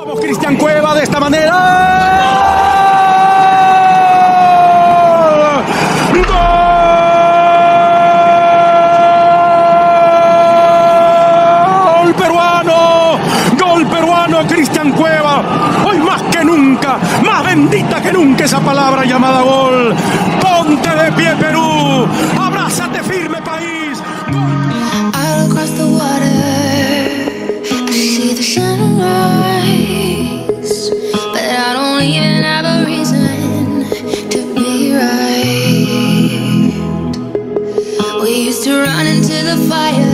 Vamos, Cristian Cueva de esta manera. ¡Gol! ¡Gol peruano, Cristian Cueva! Hoy más que nunca, más bendita que nunca esa palabra llamada gol. Ponte de pie, Perú. Abrázate firme, país. The fire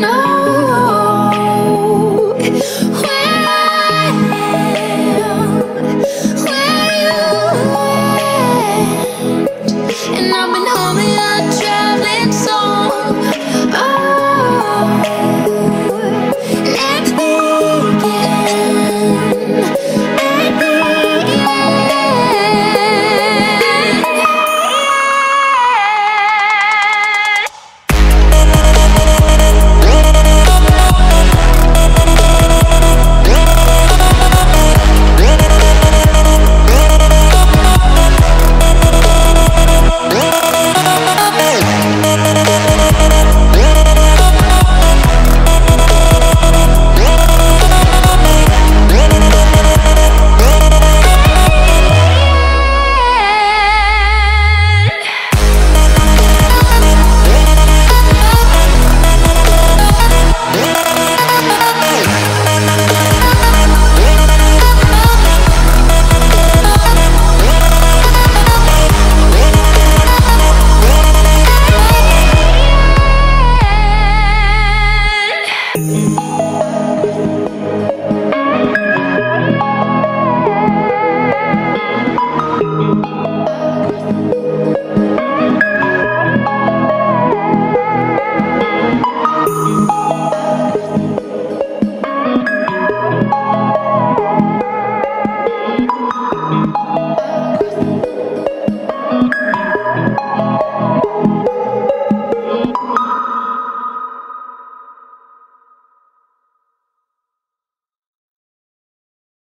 know.